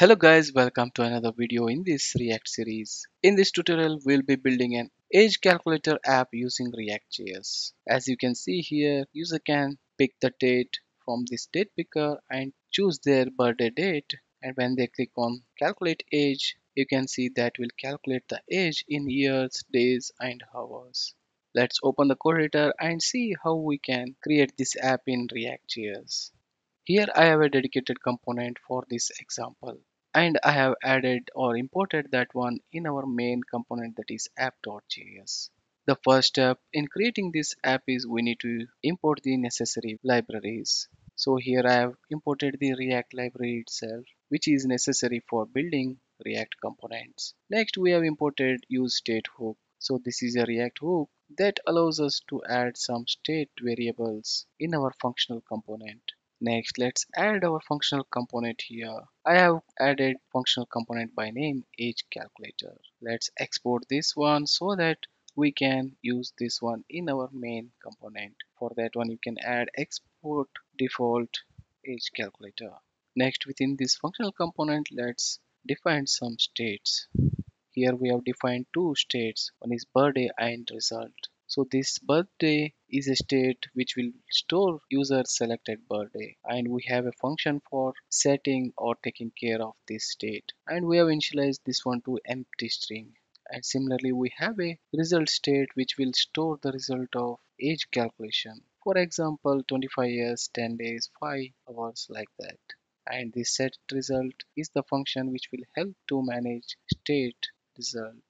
Hello guys, welcome to another video in this React series. In this tutorial, we'll be building an age calculator app using React.js. As you can see here, user can pick the date from this date picker and choose their birthday date. And when they click on calculate age, you can see that will calculate the age in years, days and hours. Let's open the code editor and see how we can create this app in React.js. Here I have a dedicated component for this example and I have added or imported that one in our main component that is app.js. The first step in creating this app is we need to import the necessary libraries. So here I have imported the React library itself which is necessary for building React components. Next we have imported use state hook. So this is a React hook that allows us to add some state variables in our functional component. Next, let's add our functional component here. I have added functional component by name age calculator. Let's export this one so that we can use this one in our main component. For that one, you can add export default age calculator. Next, within this functional component, let's define some states. Here we have defined two states. One is birthday and result. So this birthday is a state which will store user selected birthday and we have a function for setting or taking care of this state. And we have initialized this one to empty string. And similarly we have a result state which will store the result of age calculation. For example 25 years 10 days 5 hours like that. And this set result is the function which will help to manage state result.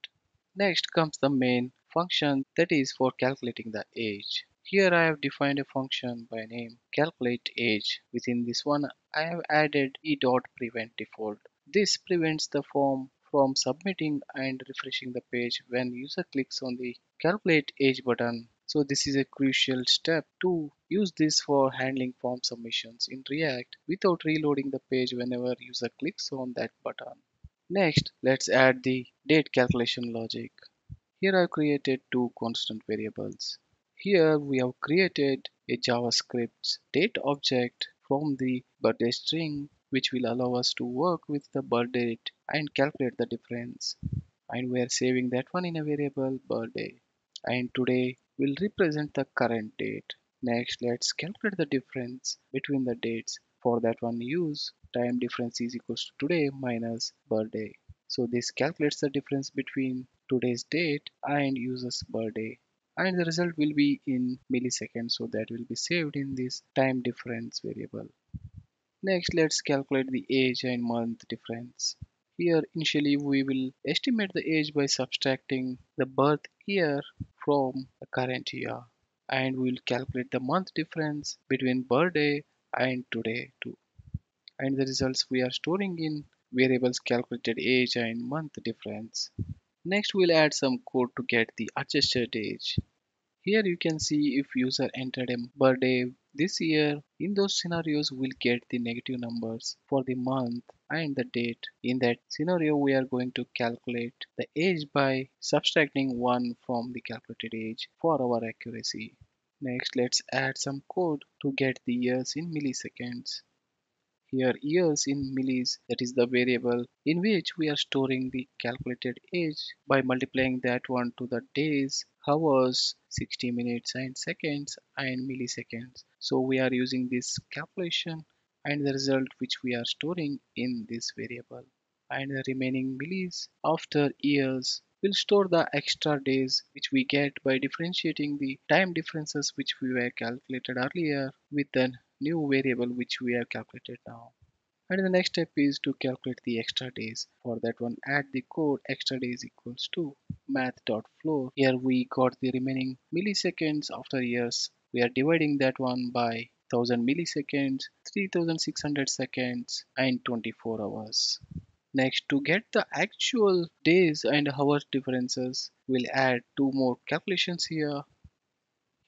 Next comes the main function that is for calculating the age. Here I have defined a function by name calculate age. Within this one I have added e.prevent default. This prevents the form from submitting and refreshing the page when user clicks on the calculate age button. So this is a crucial step to use this for handling form submissions in React without reloading the page whenever user clicks on that button. Next, let's add the date calculation logic. Here I've created two constant variables. Here we have created a JavaScript date object from the birthday string which will allow us to work with the birth date and calculate the difference. And we are saving that one in a variable birthday. And today will represent the current date. Next, let's calculate the difference between the dates. For that one, use time difference is equals to today minus birthday. So this calculates the difference between today's date and user's birthday and the result will be in milliseconds so that will be saved in this time difference variable. Next let's calculate the age and month difference. Here initially we will estimate the age by subtracting the birth year from the current year and we will calculate the month difference between birthday and today too. And the results we are storing in variables calculated age and month difference Next we'll add some code to get the adjusted age. Here you can see if user entered a birthday this year, in those scenarios we'll get the negative numbers for the month and the date. In that scenario we are going to calculate the age by subtracting 1 from the calculated age for our accuracy. Next let's add some code to get the years in milliseconds. Here years in millis that is the variable in which we are storing the calculated age by multiplying that one to the days, hours, 60 minutes and seconds and milliseconds. So we are using this calculation and the result which we are storing in this variable and the remaining millis after years will store the extra days which we get by differentiating the time differences which we were calculated earlier with the new variable which we have calculated now. And the next step is to calculate the extra days. For that one add the code extra days equals to math.floor here we got the remaining milliseconds after years. We are dividing that one by 1000 milliseconds 3600 seconds and 24 hours. Next to get the actual days and hours differences we'll add two more calculations here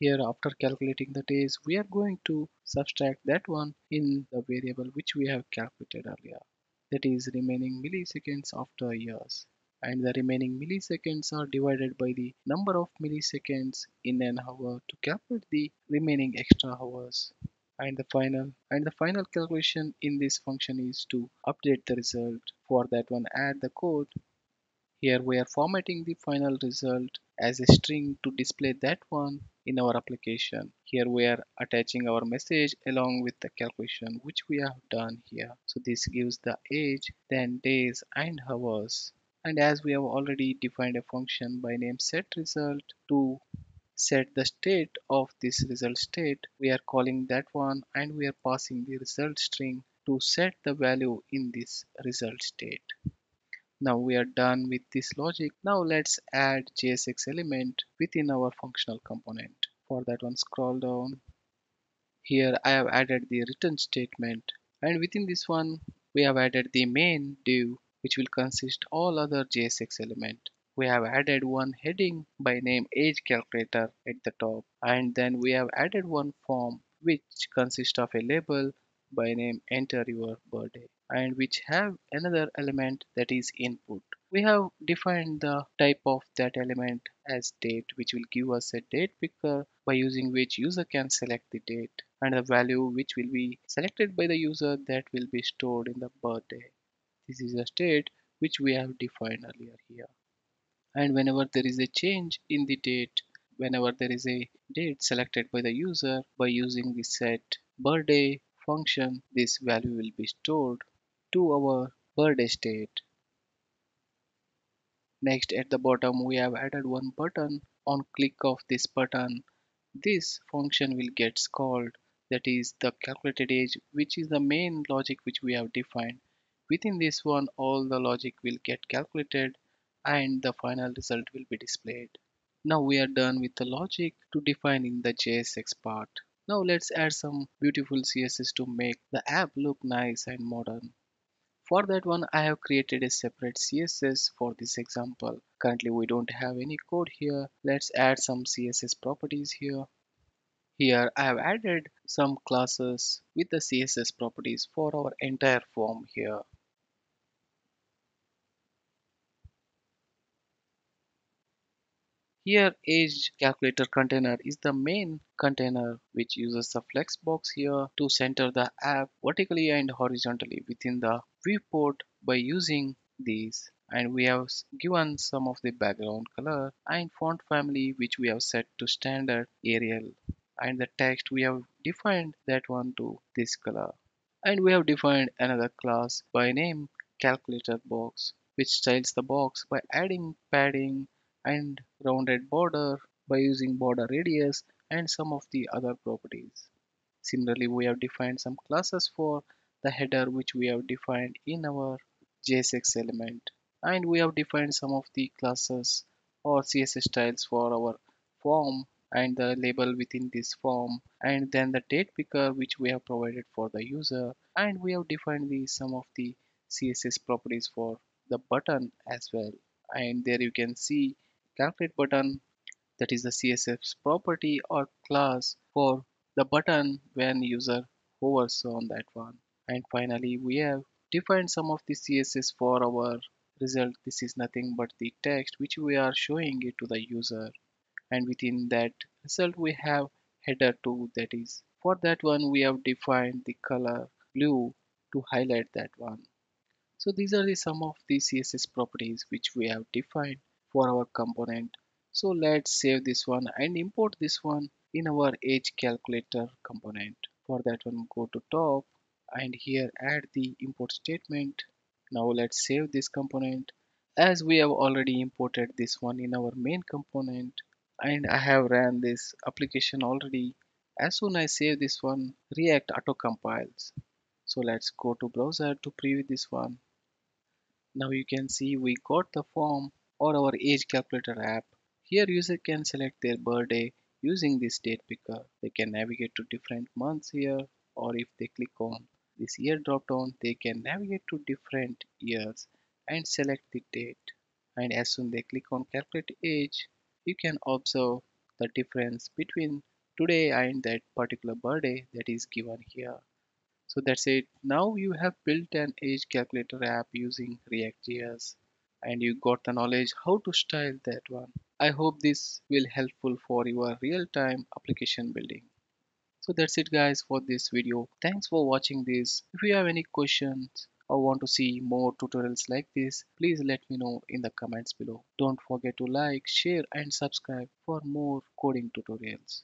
here after calculating the days, we are going to subtract that one in the variable which we have calculated earlier. That is remaining milliseconds after years. And the remaining milliseconds are divided by the number of milliseconds in an hour to calculate the remaining extra hours. and the final and the final calculation in this function is to update the result for that one add the code here we are formatting the final result as a string to display that one in our application. Here we are attaching our message along with the calculation which we have done here. So this gives the age, then days and hours. And as we have already defined a function by name set result to set the state of this result state, we are calling that one and we are passing the result string to set the value in this result state. Now we are done with this logic. Now let's add JSX element within our functional component. For that one scroll down. Here I have added the return statement and within this one we have added the main div which will consist all other JSX element. We have added one heading by name age calculator at the top and then we have added one form which consists of a label by name enter your birthday and which have another element that is input. We have defined the type of that element as date which will give us a date picker by using which user can select the date and the value which will be selected by the user that will be stored in the birthday. This is a state which we have defined earlier here. And whenever there is a change in the date, whenever there is a date selected by the user by using the set birthday function, this value will be stored to our birthday state. Next at the bottom we have added one button. On click of this button, this function will get called that is the calculated age which is the main logic which we have defined. Within this one all the logic will get calculated and the final result will be displayed. Now we are done with the logic to defining the JSX part. Now let's add some beautiful CSS to make the app look nice and modern. For that one, I have created a separate CSS for this example. Currently, we don't have any code here. Let's add some CSS properties here. Here, I have added some classes with the CSS properties for our entire form here. Here age calculator container is the main container which uses the flexbox here to center the app vertically and horizontally within the viewport by using these. And we have given some of the background color and font family which we have set to standard Arial. And the text we have defined that one to this color. And we have defined another class by name calculator box which styles the box by adding padding and rounded border by using border radius and some of the other properties. Similarly, we have defined some classes for the header which we have defined in our JSX element. And we have defined some of the classes or CSS styles for our form and the label within this form and then the date picker which we have provided for the user. And we have defined the some of the CSS properties for the button as well. And there you can see calculate button that is the CSS property or class for the button when user hovers on that one. And finally, we have defined some of the CSS for our result. This is nothing but the text which we are showing it to the user. And within that result, we have header 2 that is for that one we have defined the color blue to highlight that one. So these are the some of the CSS properties which we have defined for our component. So let's save this one and import this one in our age calculator component. For that one go to top and here add the import statement. Now let's save this component as we have already imported this one in our main component and I have ran this application already. As soon as I save this one, React auto compiles. So let's go to browser to preview this one. Now you can see we got the form or our age calculator app. Here user can select their birthday using this date picker. They can navigate to different months here or if they click on this year drop down they can navigate to different years and select the date and as soon they click on calculate age you can observe the difference between today and that particular birthday that is given here so that's it now you have built an age calculator app using react.js and you got the knowledge how to style that one. I hope this will helpful for your real-time application building. So that's it guys for this video. Thanks for watching this. If you have any questions or want to see more tutorials like this, please let me know in the comments below. Don't forget to like, share and subscribe for more coding tutorials.